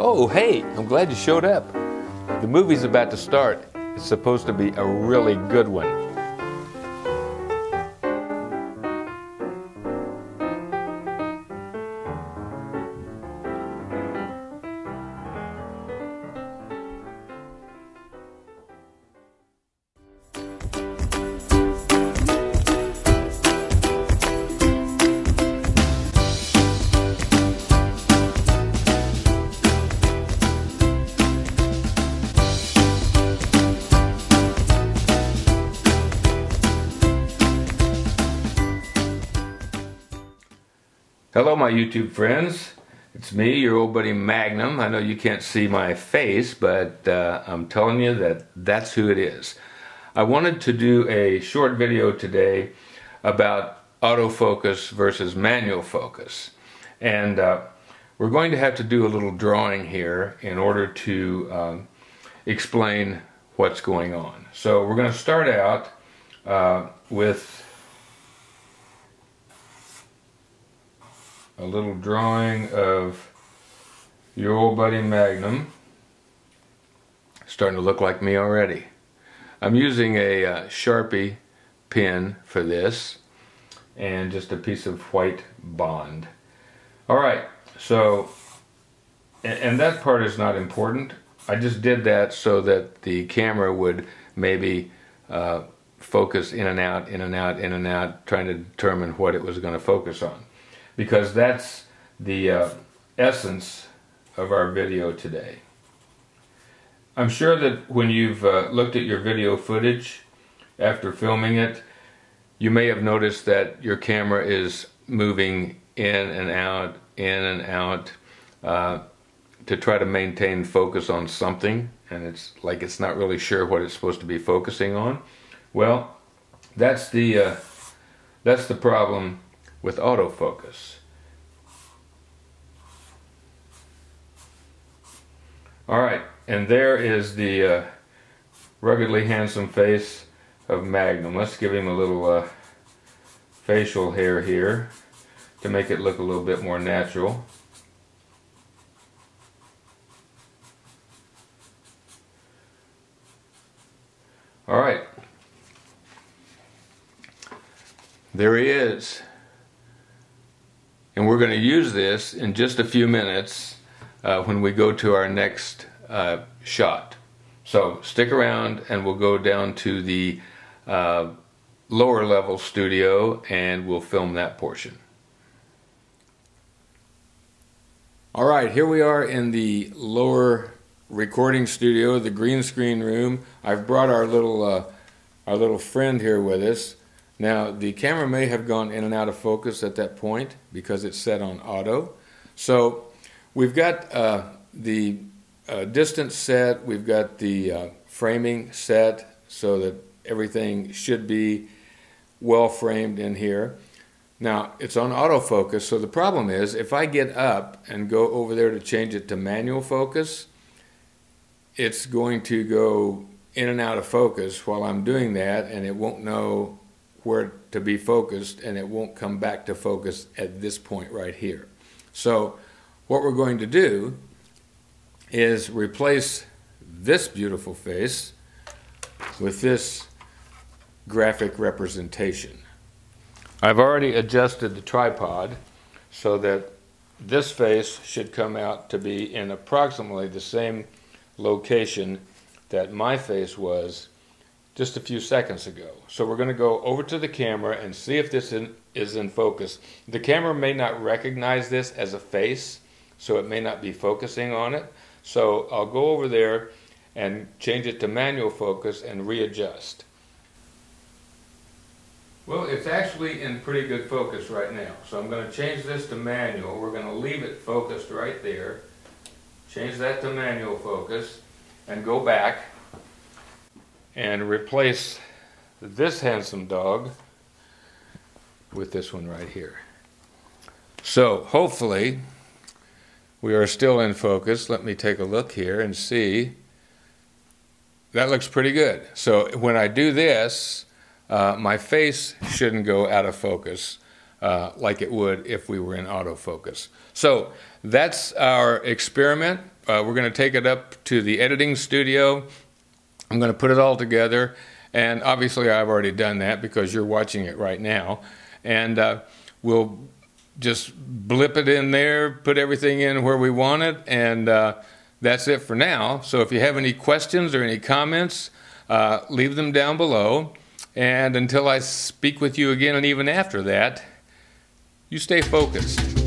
Oh, hey, I'm glad you showed up. The movie's about to start. It's supposed to be a really good one. Hello, my YouTube friends. It's me, your old buddy Magnum. I know you can't see my face, but uh, I'm telling you that that's who it is. I wanted to do a short video today about autofocus versus manual focus. And uh, we're going to have to do a little drawing here in order to um, explain what's going on. So we're going to start out uh, with a little drawing of your old buddy Magnum. Starting to look like me already. I'm using a uh, Sharpie pen for this and just a piece of white bond. Alright, so, and, and that part is not important. I just did that so that the camera would maybe uh, focus in and out, in and out, in and out, trying to determine what it was going to focus on because that's the uh, essence of our video today. I'm sure that when you've uh, looked at your video footage after filming it, you may have noticed that your camera is moving in and out, in and out, uh, to try to maintain focus on something, and it's like it's not really sure what it's supposed to be focusing on. Well, that's the uh, that's the problem with autofocus. All right, and there is the uh, ruggedly handsome face of Magnum. Let's give him a little uh, facial hair here to make it look a little bit more natural. All right. There he is. And we're going to use this in just a few minutes uh, when we go to our next uh, shot. So stick around and we'll go down to the uh, lower level studio and we'll film that portion. All right, here we are in the lower recording studio, the green screen room. I've brought our little uh, our little friend here with us. Now, the camera may have gone in and out of focus at that point because it's set on auto. So we've got uh, the uh, distance set, we've got the uh, framing set so that everything should be well framed in here. Now, it's on autofocus, so the problem is if I get up and go over there to change it to manual focus, it's going to go in and out of focus while I'm doing that, and it won't know where to be focused and it won't come back to focus at this point right here. So what we're going to do is replace this beautiful face with this graphic representation. I've already adjusted the tripod so that this face should come out to be in approximately the same location that my face was just a few seconds ago. So we're going to go over to the camera and see if this in, is in focus. The camera may not recognize this as a face, so it may not be focusing on it. So I'll go over there and change it to manual focus and readjust. Well, it's actually in pretty good focus right now. So I'm going to change this to manual. We're going to leave it focused right there. Change that to manual focus and go back and replace this handsome dog with this one right here. So hopefully we are still in focus. Let me take a look here and see. That looks pretty good. So when I do this, uh, my face shouldn't go out of focus uh, like it would if we were in autofocus. So that's our experiment. uh, we're going to take it up to the editing studio. I'm going to put it all together. And obviously, I've already done that because you're watching it right now. And uh, we'll just blip it in there, put everything in where we want it, and uh, that's it for now. So if you have any questions or any comments, uh, leave them down below. And until I speak with you again, and even after that, you stay focused.